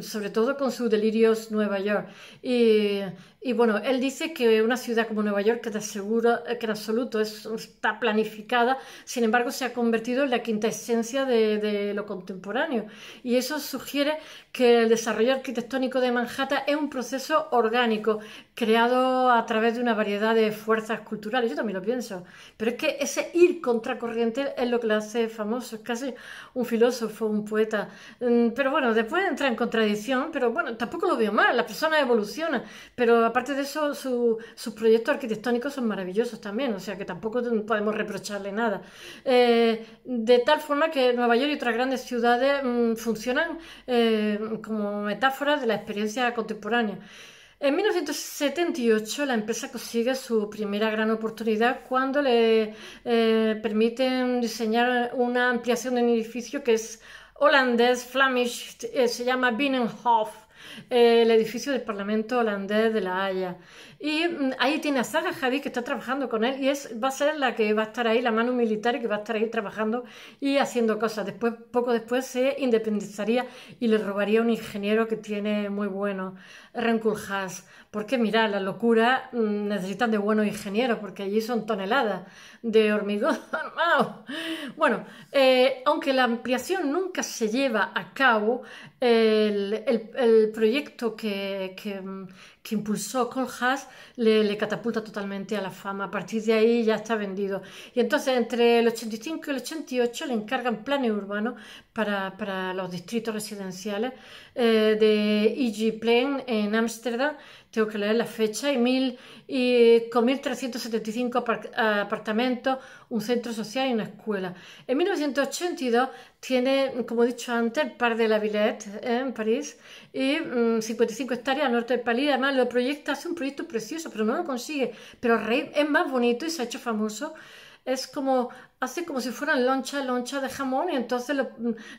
sobre todo con sus delirios Nueva York. Y y bueno, él dice que una ciudad como Nueva York, que te aseguro que en absoluto está planificada, sin embargo se ha convertido en la quinta esencia de, lo contemporáneo. Y eso sugiere que el desarrollo arquitectónico de Manhattan es un proceso orgánico, creado a través de una variedad de fuerzas culturales. Yo también lo pienso. Pero es que ese ir contracorriente es lo que le hace famoso. Es casi un filósofo, un poeta. Mm, pero bueno, después entra en contradicción, pero bueno, tampoco lo veo mal. La persona evoluciona. Pero aparte de eso, sus proyectos arquitectónicos son maravillosos también, o sea que tampoco podemos reprocharle nada. Eh, de tal forma que Nueva York y otras grandes ciudades mm, funcionan eh, como metáforas de la experiencia contemporánea. En 1978 la empresa consigue su primera gran oportunidad cuando le eh, permiten diseñar una ampliación de un edificio que es holandés, Flemish, se llama Binnenhof el edificio del Parlamento holandés de La Haya. Y mm, ahí tiene a Zaha Hadid que está trabajando con él y es, va a ser la que va a estar ahí, la mano militar y que va a estar ahí trabajando y haciendo cosas. Después, poco después se independizaría y le robaría un ingeniero que tiene muy bueno, Renkul Haas. Porque mira, la locura mm, necesitan de buenos ingenieros porque allí son toneladas de hormigón armado. Bueno, eh, aunque la ampliación nunca se lleva a cabo, el, proyecto que, que, impulsó Colhas le, catapulta totalmente a la fama. A partir de ahí ya está vendido. Y entonces entre el 85 y el 88 le encargan planes urbanos para, para los distritos residenciales eh, de E.G. Plain en Ámsterdam tengo que leer la fecha, y, mil, y con 1.375 apartamentos, un centro social y una escuela. En 1982 tiene, como he dicho antes, el Parc de la Villette ¿eh? en París y 55 mm, hectáreas al norte del París. Además, lo proyecta, hace un proyecto precioso, pero no lo consigue. Pero Rey es más bonito y se ha hecho famoso es como, hace como si fueran loncha, loncha de jamón y entonces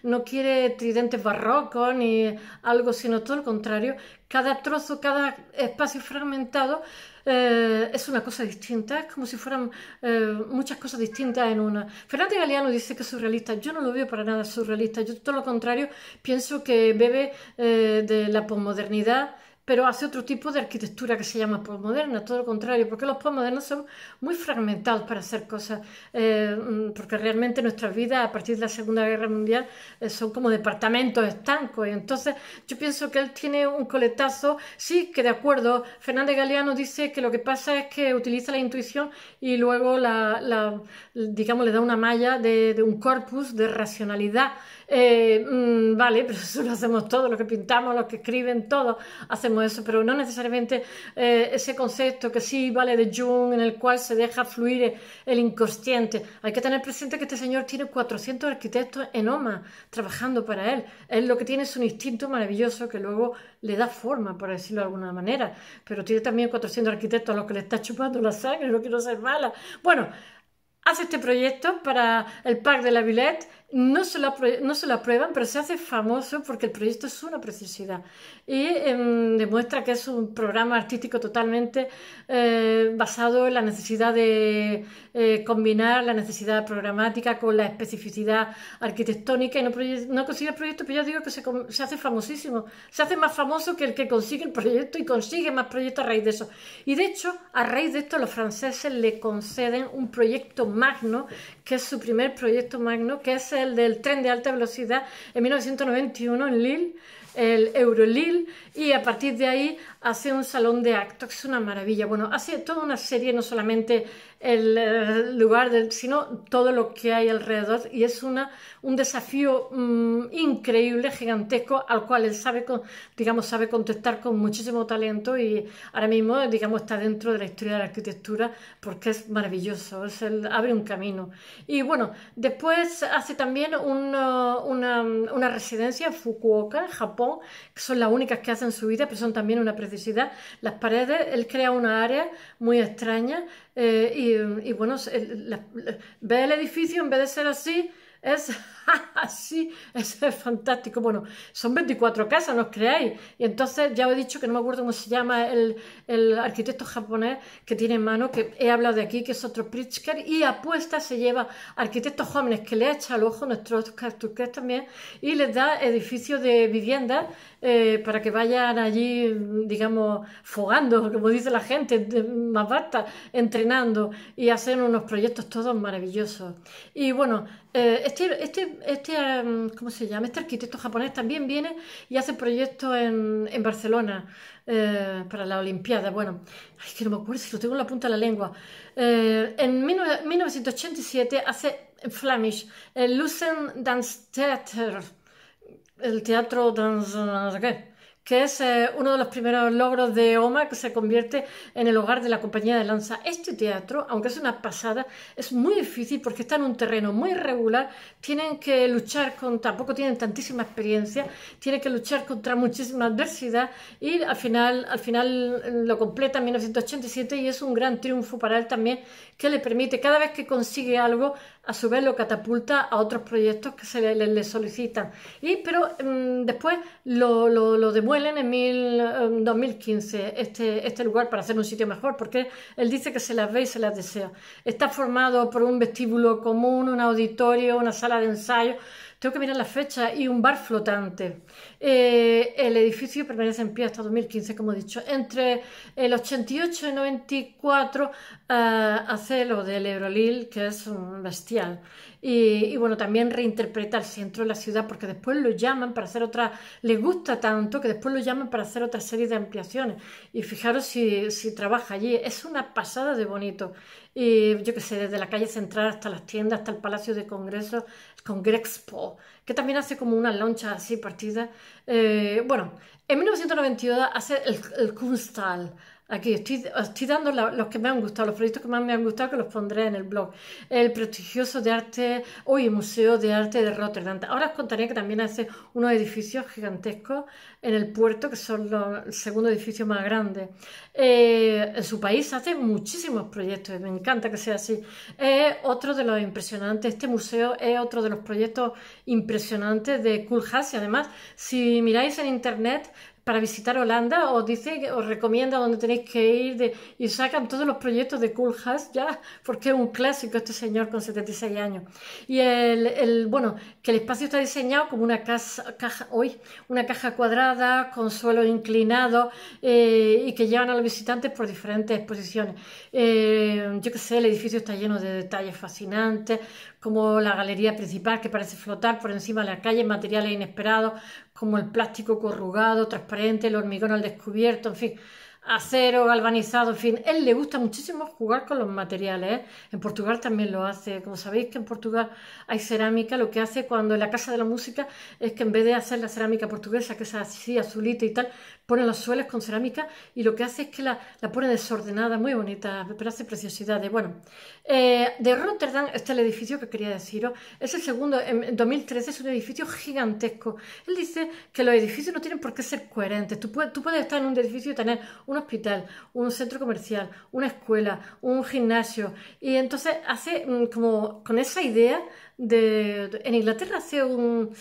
no quiere tridentes barrocos ni algo, sino todo lo contrario. Cada trozo, cada espacio fragmentado eh, es una cosa distinta, es como si fueran eh, muchas cosas distintas en una. Fernández Galeano dice que es surrealista, yo no lo veo para nada surrealista, yo todo lo contrario pienso que bebe eh, de la posmodernidad pero hace otro tipo de arquitectura que se llama postmoderna, todo lo contrario, porque los postmodernos son muy fragmentados para hacer cosas, eh, mm, porque realmente nuestras vidas a partir de la Segunda Guerra Mundial eh, son como departamentos estancos, y entonces yo pienso que él tiene un coletazo, sí que de acuerdo, Fernández Galeano dice que lo que pasa es que utiliza la intuición y luego digamos, le da una malla de un corpus de racionalidad eh, mm, vale, pero eso lo hacemos todos, los que pintamos, los que escriben, todos hacemos eso, pero no necesariamente eh, ese concepto que sí vale de Jung, en el cual se deja fluir el inconsciente. Hay que tener presente que este señor tiene 400 arquitectos en OMA trabajando para él. Él lo que tiene es un instinto maravilloso que luego le da forma, por decirlo de alguna manera, pero tiene también 400 arquitectos a los que le está chupando la sangre, no quiero ser mala. Bueno, hace este proyecto para el Parc de la Villette no se, lo, no se lo aprueban, pero se hace famoso porque el proyecto es una preciosidad y em, demuestra que es un programa artístico totalmente eh, basado en la necesidad de eh, combinar la necesidad programática con la especificidad arquitectónica y no, no consigue el proyecto, pero yo digo que se, se, hace famosísimo, se hace más famoso que el que consigue el proyecto y consigue más proyectos a raíz de eso. Y de hecho, a raíz de esto, los franceses le conceden un proyecto magno, que es su primer proyecto magno, que es el del tren de alta velocidad en 1991 en Lille el Eurolil y a partir de ahí hace un salón de actos, que es una maravilla. Bueno, hace toda una serie, no solamente el, eh, lugar, del, sino todo lo que hay alrededor y es una, un desafío mm, increíble, gigantesco, al cual él sabe, digamos, sabe contestar con muchísimo talento y ahora mismo, digamos, está dentro de la historia de la arquitectura porque es maravilloso, es el, abre un camino. Y bueno, después hace también una, una, una residencia en Fukuoka, Japón, que son las únicas que hacen su vida, pero son también una preciosidad. Las paredes, él crea una área muy extraña eh, y, bueno, ve el edificio, en vez de ser así, es así, es fantástico. Bueno, son 24 casas, no os creáis. Y entonces ya os he dicho que no me acuerdo cómo se llama el, el arquitecto japonés que tiene en mano, que he hablado de aquí, que es otro Pritzker, y apuesta se lleva arquitectos jóvenes que le echa al ojo, nuestro Oscar Turqués también, y les da edificios de vivienda eh, para que vayan allí, digamos, fogando, como dice la gente, más basta, entrenando y hacen unos proyectos todos maravillosos. Y bueno, eh, este, este, este em, ¿cómo se llama? Este arquitecto japonés también viene y hace proyectos en, en Barcelona eh, para la Olimpiada. Bueno, ay, que no me acuerdo si lo tengo en la punta de la lengua. en 1987 hace Flemish, el Lucen Dance Theater el teatro que es eh, uno de los primeros logros de OMA que se convierte en el hogar de la compañía de lanza. Este teatro, aunque es una pasada, es muy difícil porque está en un terreno muy irregular, tienen que luchar con, tampoco tienen tantísima experiencia, tienen que luchar contra muchísima adversidad y al final, al final lo completa en 1987 y es un gran triunfo para él también que le permite, cada vez que consigue algo, a su vez lo catapulta a otros proyectos que se le, solicitan. Y, pero mm, después lo, lo, lo demuestra demuelen en, 2015 este, este lugar para hacer un sitio mejor, porque él dice que se las ve y se las desea. Está formado por un vestíbulo común, un auditorio, una sala de ensayo, tengo que mirar la fecha y un bar flotante. Eh, el edificio permanece en pie hasta 2015, como he dicho. Entre el 88 y el 94 uh, hace lo del Eurolil, que es un bestial. Y, bueno, también reinterpreta el centro de la ciudad porque después lo llaman para hacer otra, le gusta tanto que después lo llaman para hacer otra serie de ampliaciones. Y fijaros si, si trabaja allí, es una pasada de bonito. Y yo qué sé, desde la calle central hasta las tiendas, hasta el Palacio de Congreso, Congrexpo, que también hace como una loncha así partida. Eh, bueno, en 1992 hace el, el Kunsthal, Aquí estoy, dando los que me han gustado, los proyectos que más me han gustado, que los pondré en el blog. El prestigioso de arte, hoy Museo de Arte de Rotterdam. Ahora os contaré que también hace unos edificios gigantescos en el puerto, que son los, el segundo edificio más grande. Eh, en su país hace muchísimos proyectos y me encanta que sea así. Es otro de los impresionantes, este museo es otro de los proyectos impresionantes de Kulhas y además, si miráis en internet, para visitar Holanda, os dice, os recomienda dónde tenéis que ir de, y sacan todos los proyectos de Koolhaas ya, porque es un clásico este señor con 76 años. Y el, el bueno, que el espacio está diseñado como una casa, caja, hoy, una caja cuadrada con suelo inclinado eh, y que llevan a los visitantes por diferentes exposiciones. Eh, yo qué sé, el edificio está lleno de detalles fascinantes, como la galería principal que parece flotar por encima de la calle, materiales inesperados como el plástico corrugado, transparente, el hormigón al descubierto, en fin, acero, galvanizado, en fin. Él le gusta muchísimo jugar con los materiales. ¿eh? En Portugal también lo hace. Como sabéis que en Portugal hay cerámica, lo que hace cuando en la Casa de la Música es que en vez de hacer la cerámica portuguesa, que es así, azulita y tal, pone los suelos con cerámica y lo que hace es que la, la pone desordenada, muy bonita, pero hace preciosidades. Bueno, eh, de Rotterdam, este es el edificio que quería deciros. Es el segundo, en 2013 es un edificio gigantesco. Él dice que los edificios no tienen por qué ser coherentes. Tú puedes, tú puedes estar en un edificio y tener un hospital, un centro comercial, una escuela, un gimnasio. Y entonces hace mm, como con esa idea de, en Inglaterra hace un,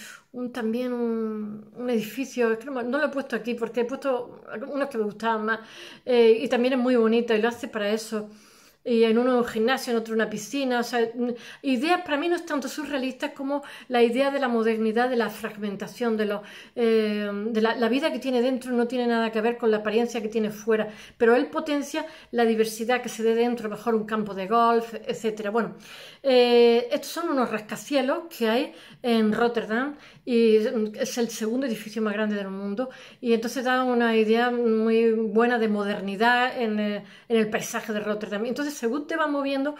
también un, edificio, no, lo he puesto aquí porque he puesto unos que me gustaban más eh, y también es muy bonito y lo hace para eso y en uno un gimnasio, en otro una piscina. O sea, ideas para mí no es tanto surrealistas como la idea de la modernidad, de la fragmentación, de, lo, eh, de la, vida que tiene dentro no tiene nada que ver con la apariencia que tiene fuera, pero él potencia la diversidad que se dé dentro, mejor un campo de golf, etcétera. Bueno, eh, estos son unos rascacielos que hay en Rotterdam y es el segundo edificio más grande del mundo y entonces da una idea muy buena de modernidad en, eh, en el paisaje de Rotterdam. Entonces, según te vas moviendo,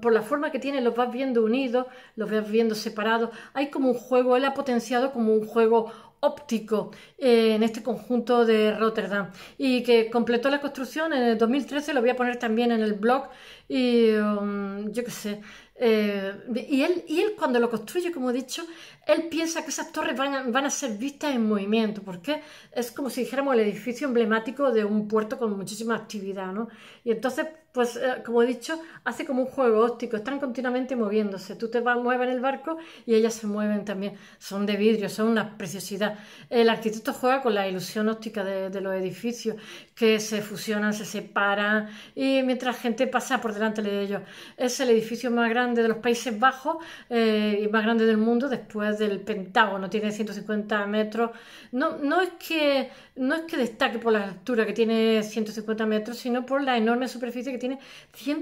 por la forma que tiene, los vas viendo unidos, los vas viendo separados. Hay como un juego, él ha potenciado como un juego óptico eh, en este conjunto de Rotterdam y que completó la construcción en el 2013, lo voy a poner también en el blog y um, yo qué sé. Eh, y, él, y él cuando lo construye, como he dicho, él piensa que esas torres van a, ser vistas en movimiento, porque es como si dijéramos el edificio emblemático de un puerto con muchísima actividad, ¿no? Y entonces pues eh, como he dicho, hace como un juego óptico, están continuamente moviéndose. Tú te vas, mueves en el barco y ellas se mueven también. Son de vidrio, son una preciosidad. El arquitecto juega con la ilusión óptica de, los edificios, que se fusionan, se separan y mientras gente pasa por delante de ellos. Es el edificio más grande de los Países Bajos eh, y más grande del mundo después del Pentágono. Tiene 150 metros. No, no, es que, no es que destaque por la altura que tiene 150 metros, sino por la enorme superficie que tiene tiene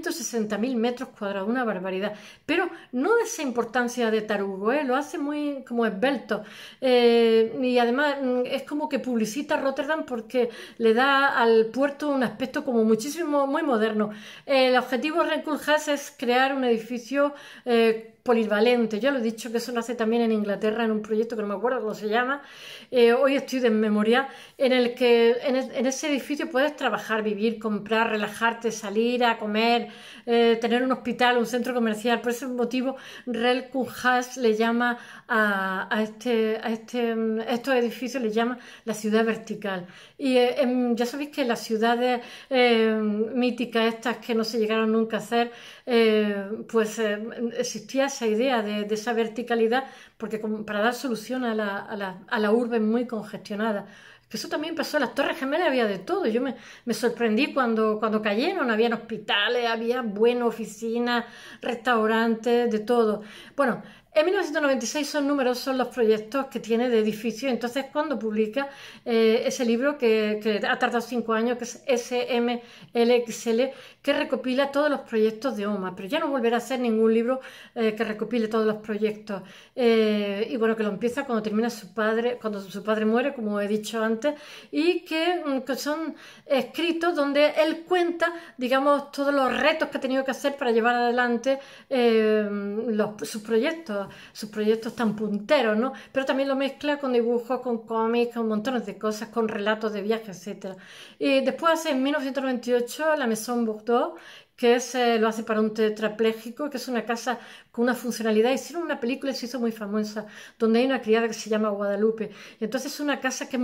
160.000 metros cuadrados, una barbaridad. Pero no de esa importancia de tarugo, ¿eh? lo hace muy como esbelto. Eh, y además mm, es como que publicita Rotterdam porque le da al puerto un aspecto como muchísimo, muy moderno. El objetivo de Renkulhas es crear un edificio eh, polivalente. Yo lo he dicho que eso lo hace también en Inglaterra en un proyecto que no me acuerdo cómo se llama. Eh, hoy estoy de memoria en el que en, ese edificio puedes trabajar, vivir, comprar, relajarte, salir a comer, eh, tener un hospital, un centro comercial. Por ese motivo, Rel Kunhas le llama a, este, a este, estos edificios le llama la ciudad vertical. Y eh, em, ya sabéis que las ciudades míticas estas que no se llegaron nunca a hacer, pues existía esa idea de, esa verticalidad, porque para dar solución a la, a, la, a la urbe muy congestionada, que eso también pasó, en las Torres Gemelas había de todo. Yo me, me sorprendí cuando, cuando cayeron, había hospitales, había buenas oficinas, restaurantes, de todo. Bueno, en 1996 son numerosos los proyectos que tiene de edificio, entonces cuando publica eh, ese libro que, ha tardado cinco años, que es SMLXL, que recopila todos los proyectos de OMA, pero ya no volverá a hacer ningún libro eh, que recopile todos los proyectos. Eh, y bueno, que lo empieza cuando termina su padre, cuando su padre muere, como he dicho antes, y que, mm, son escritos donde él cuenta, digamos, todos los retos que ha tenido que hacer para llevar adelante sus proyectos sus proyectos tan punteros, ¿no? Pero también lo mezcla con dibujos, con cómics, con montones de cosas, con relatos de viajes, etc. Y después, en 1998, la Maison Bordeaux, que es, lo hace para un tetrapléjico, que es una casa con una funcionalidad. Hicieron una película se hizo muy famosa, donde hay una criada que se llama Guadalupe. Y entonces es una casa que,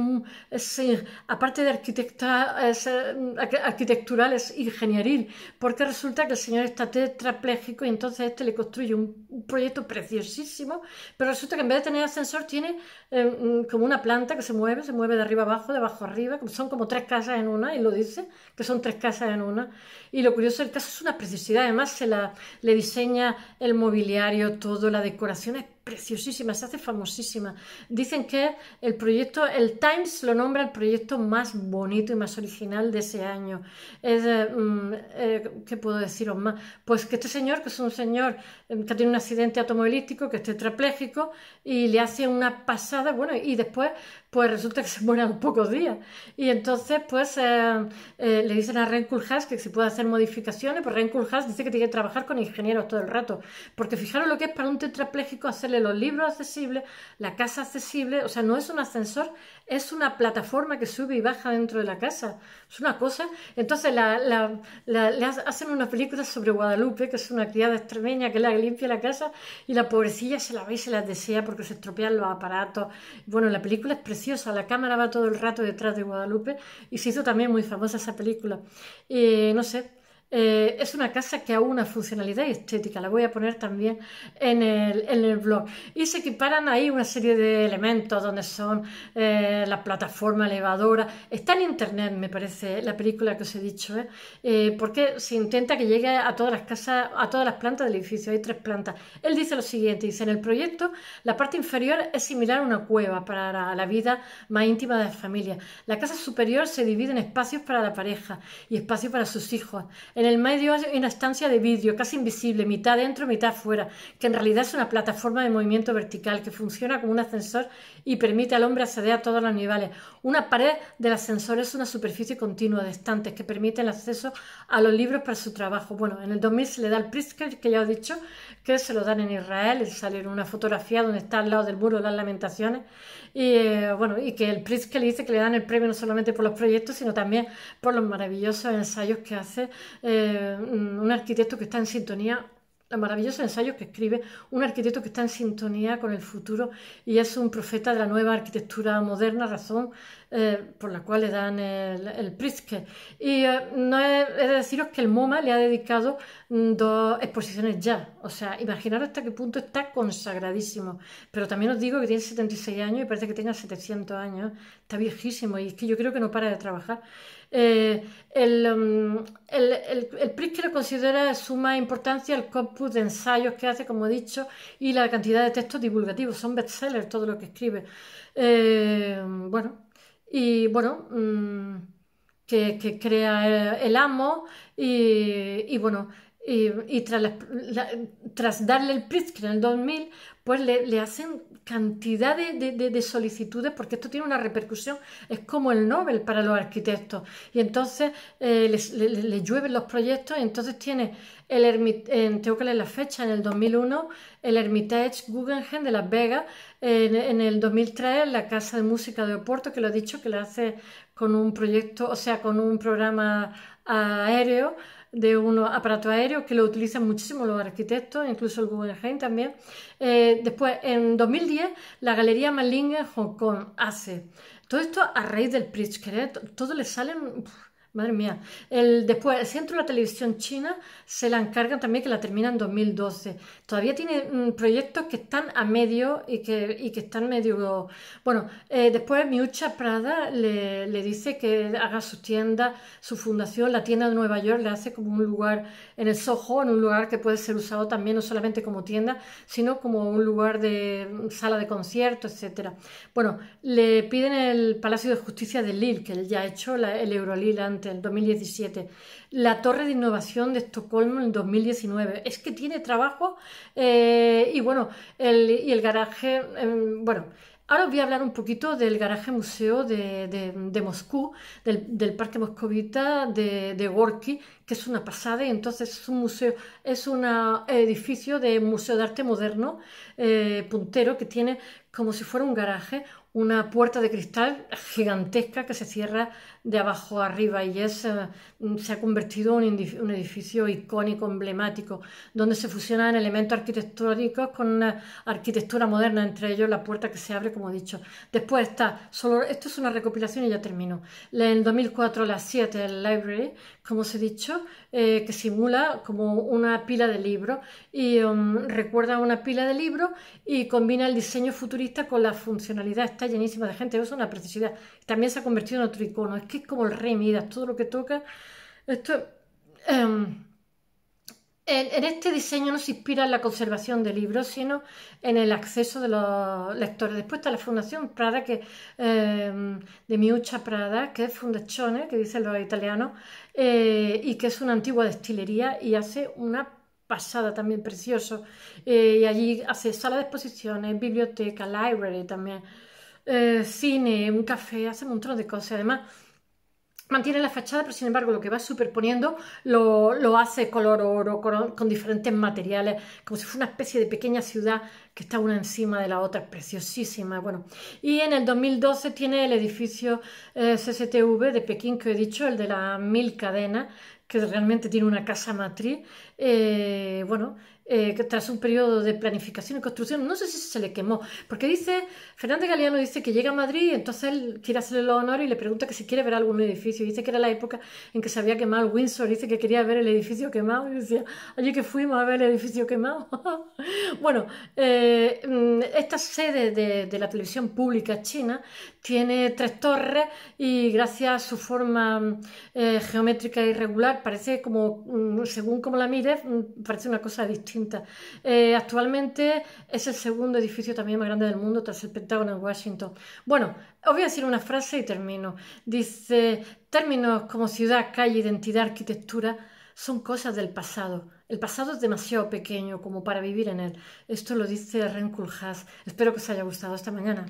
es, eh, aparte de arquitectura, es, eh, arquitectural, es ingenieril, porque resulta que el señor está tetrapléjico y entonces este le construye un, proyecto preciosísimo, pero resulta que en vez de tener ascensor tiene eh, mm, como una planta que se mueve, se mueve de arriba abajo, de abajo arriba, son como tres casas en una, y lo dice, que son tres casas en una. Y lo curioso del caso es una preciosidad, además se la, le diseña el todo, la decoración es preciosísima, se hace famosísima. Dicen que el proyecto, el Times lo nombra el proyecto más bonito y más original de ese año. Es, eh, mm, eh, ¿Qué puedo deciros más? Pues que este señor, que es un señor eh, que tiene un accidente automovilístico, que es tetrapléjico, y le hace una pasada, bueno, y después pues resulta que se muere a pocos días. Y entonces, pues le dicen a Ren Koolhaas que se puede hacer modificaciones, pues Ren Koolhaas dice que tiene que trabajar con ingenieros todo el rato, porque fijaros lo que es para un tetrapléjico los libros accesibles, la casa accesible, o sea, no es un ascensor, es una plataforma que sube y baja dentro de la casa. Es una cosa. Entonces la, le hacen una película sobre Guadalupe, que es una criada extremeña que la limpia la casa y la pobrecilla se la ve y se la desea porque se estropean los aparatos. Bueno, la película es preciosa, la cámara va todo el rato detrás de Guadalupe y se hizo también muy famosa esa película. Y no sé, eh, es una casa que aúna funcionalidad estética, la voy a poner también en el, en el blog. Y se equiparan ahí una serie de elementos donde son eh, la plataforma elevadora. Está en internet, me parece, la película que os he dicho, ¿eh? porque se intenta que llegue a todas las casas, a todas las plantas del edificio. Hay tres plantas. Él dice lo siguiente: dice, en el proyecto, la parte inferior es similar a una cueva para la vida más íntima de la familia. La casa superior se divide en espacios para la pareja y espacios para sus hijos. En el medio hay una estancia de vidrio casi invisible, mitad dentro, mitad fuera, que en realidad es una plataforma de movimiento vertical que funciona como un ascensor y permite al hombre acceder a todos los niveles. Una pared del ascensor es una superficie continua de estantes que permite el acceso a los libros para su trabajo. Bueno, en el 2000 se le da el Pritzker, que ya he dicho, que se lo dan en Israel, sale en una fotografía donde está al lado del muro las lamentaciones, y eh, bueno, y que el Pritzker le dice que le dan el premio no solamente por los proyectos, sino también por los maravillosos ensayos que hace. Eh, un arquitecto que está en sintonía los maravillosos ensayos que escribe un arquitecto que está en sintonía con el futuro y es un profeta de la nueva arquitectura moderna, razón eh, por la cual le dan el, el. Y eh, no he, de deciros que el MoMA le ha dedicado mm, dos exposiciones ya. O sea, imaginaros hasta qué punto está consagradísimo. Pero también os digo que tiene 76 años y parece que tenga 700 años. Está viejísimo y es que yo creo que no para de trabajar. Eh, el, um, considera de suma importancia el corpus de ensayos que hace, como he dicho, y la cantidad de textos divulgativos. Son bestsellers todo lo que escribe. Bueno, y bueno, mm, que, crea el, amo y, bueno, y, tras, darle el Pritzker en el 2000, pues le, hacen cantidad de, solicitudes porque esto tiene una repercusión, es como el Nobel para los arquitectos. Y entonces eh, le, llueven los proyectos y entonces tiene el en, tengo que leer la fecha, en el 2001, el Hermitage Guggenheim de Las Vegas, en, el 2003 la Casa de Música de Oporto, que lo he dicho, que lo hace con un proyecto, o sea, con un programa aéreo de unos aparatos aéreos que lo utilizan muchísimo los arquitectos, incluso el Guggenheim también. Eh, después, en 2010, la Galería Manling en Hong Kong hace todo esto a raíz del Pritzker, ¿eh? todo le salen Madre mía. Después, el Centro de la Televisión China se la encargan también que la termina en 2012. Todavía tiene mm, proyectos que están a medio y que, y que están medio... Bueno, eh, después Miucha Prada le, dice que haga su tienda, su fundación, la tienda de Nueva York, le hace como un lugar en el Soho, en un lugar que puede ser usado también no solamente como tienda, sino como un lugar de mm, sala de conciertos, etc. Bueno, le piden el Palacio de Justicia de Lille, que él ya ha hecho la, el Eurolil antes en 2017, la Torre de Innovación de Estocolmo en 2019. Es que tiene trabajo eh, y bueno, el, y el garaje, em, bueno, Ahora os voy a hablar un poquito del garaje museo de, Moscú, del, parque moscovita de, de, que es una pasada y entonces es un museo, es un edificio de museo de arte moderno eh, puntero que tiene como si fuera un garaje, una puerta de cristal gigantesca que se cierra de abajo arriba y es, eh, se ha convertido en un edificio icónico, emblemático, donde se fusionan elementos arquitectónicos con una arquitectura moderna, entre ellos la puerta que se abre, como he dicho. Después está, solo, esto es una recopilación y ya termino. En 2004 la 7, el Library, como os he dicho, eh, que simula como una pila de libros y um, recuerda una pila de libros y combina el diseño futurista con la funcionalidad. Está llenísima de gente, es una precisidad. También se ha convertido en otro icono. Que es como el rey Midas, todo lo que toca. Esto. Em, en, este diseño no se inspira en la conservación de libros, sino en el acceso de los lectores. Después está la Fundación Prada, que, eh, de Miucha Prada, que es Fundazione, que dicen los italianos, eh, y que es una antigua destilería y hace una pasada también precioso. Eh, y allí hace sala de exposiciones, biblioteca, library también, cine, un café, hace un montón de cosas. Además, mantiene la fachada, pero sin embargo lo que va superponiendo lo, hace color oro, con, diferentes materiales, como si fuera una especie de pequeña ciudad que está una encima de la otra, preciosísima. Bueno, y en el 2012 tiene el edificio eh, CCTV de Pekín, que he dicho, el de la mil cadenas, que realmente tiene una casa matriz. Eh, bueno, eh, tras un periodo de planificación y construcción, no sé si se le quemó, porque dice, Fernández Galeano dice que llega a Madrid, entonces él quiere hacerle los honores y le pregunta que si quiere ver algún edificio, dice que era la época en que se había quemado Windsor, dice que quería ver el edificio quemado, y decía, allí que fuimos a ver el edificio quemado. bueno, eh, mm, esta sede de, la televisión pública china tiene tres torres y gracias a su forma eh, geométrica irregular, parece como, mm, según como la mires, mm, parece una cosa distinta eh, actualmente es el segundo edificio también más grande del mundo tras el Pentágono en Washington. Bueno, os voy a decir una frase y termino. Dice, términos como ciudad, calle, identidad, arquitectura son cosas del pasado. El pasado es demasiado pequeño como para vivir en él. Esto lo dice Ren. Espero que os haya gustado. Hasta mañana.